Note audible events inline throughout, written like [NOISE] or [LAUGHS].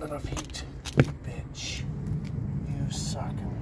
not enough heat. Bitch. You sucking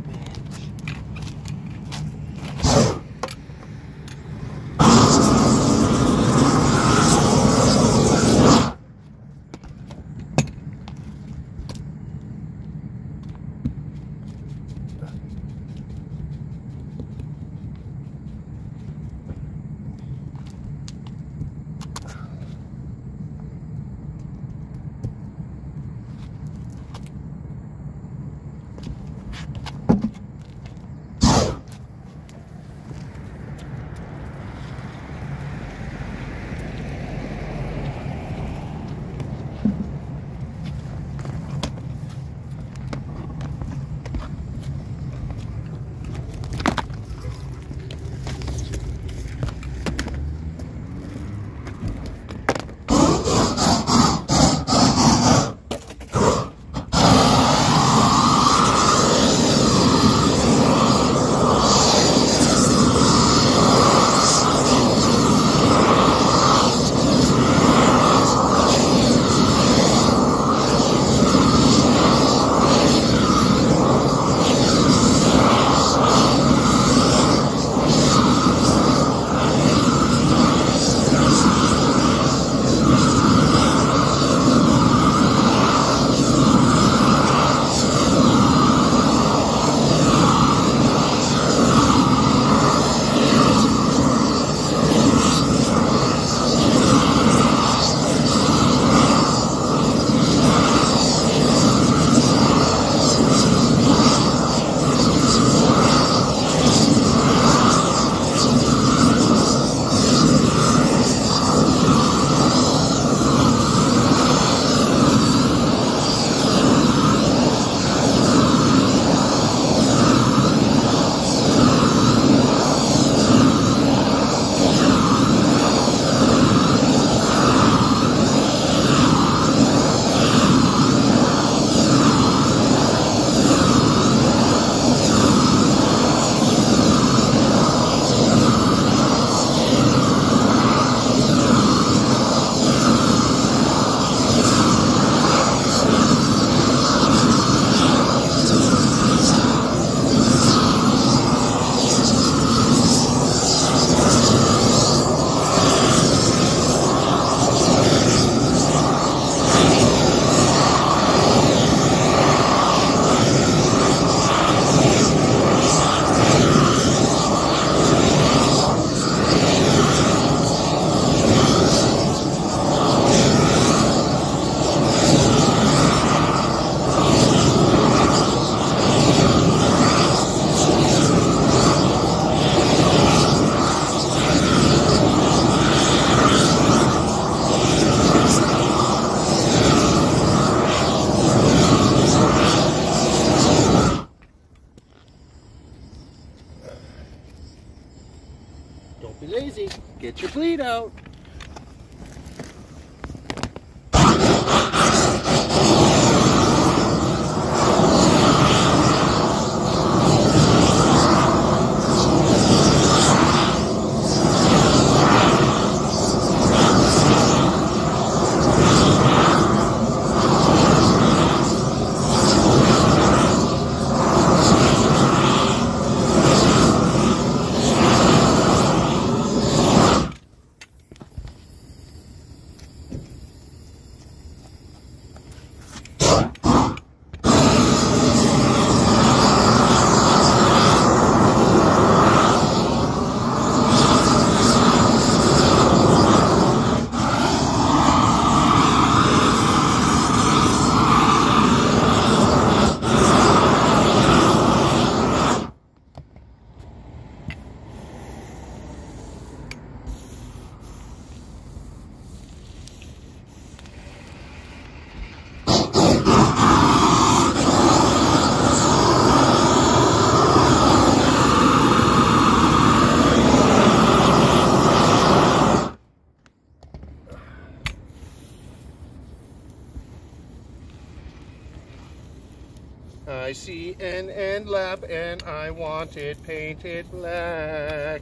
Want it painted black.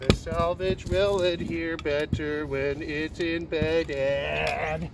The selvage will adhere better when it's embedded.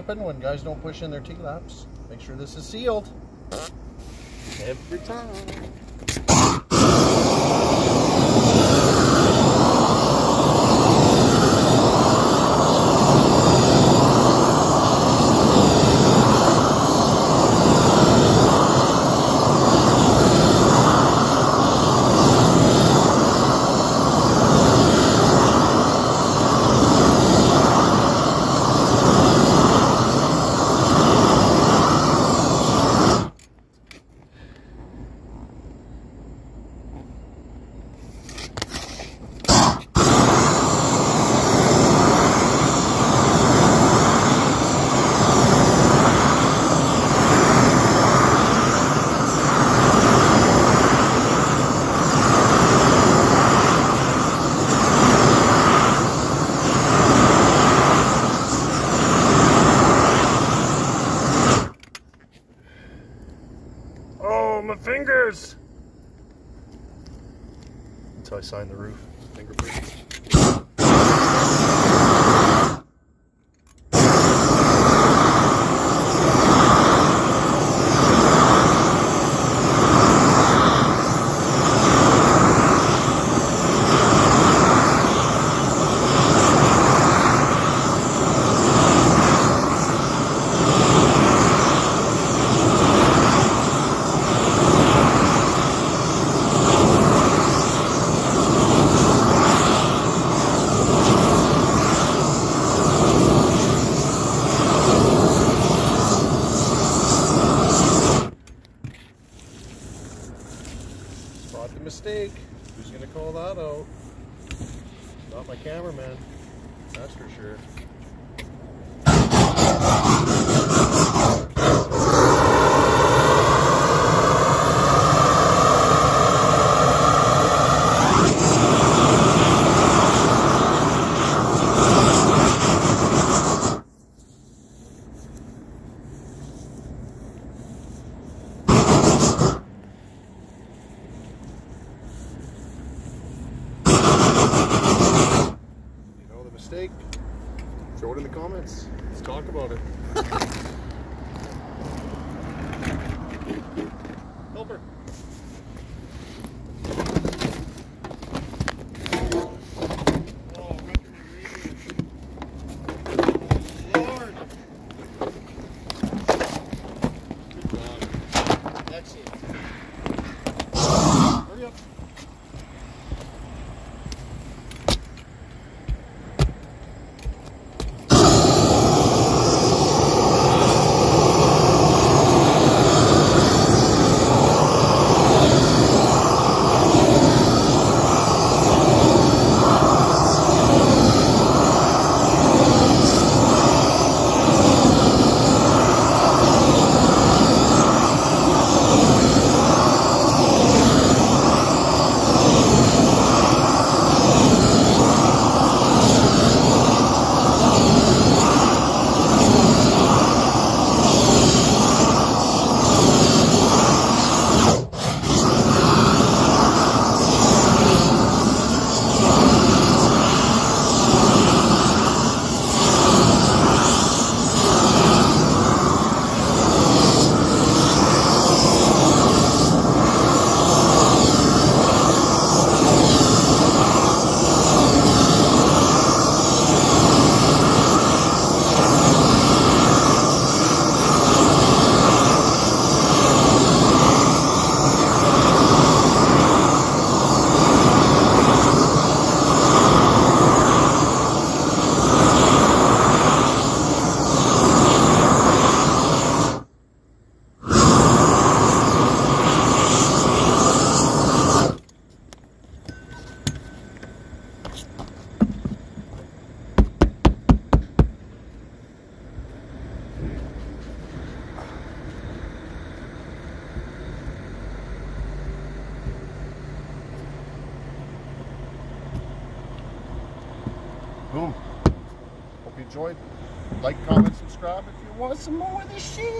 Happen when guys don't push in their T-laps. Make sure this is sealed. Every time. Sign the Mistake. Who's gonna call that out? Not my cameraman. That's for sure. You know the mistake? Throw it in the comments. Let's talk about it. [LAUGHS] Help her. Oh, Lord. Good dog. Excellent. Hurry up. Enjoyed. Like, comment, subscribe if you want some more of this shit.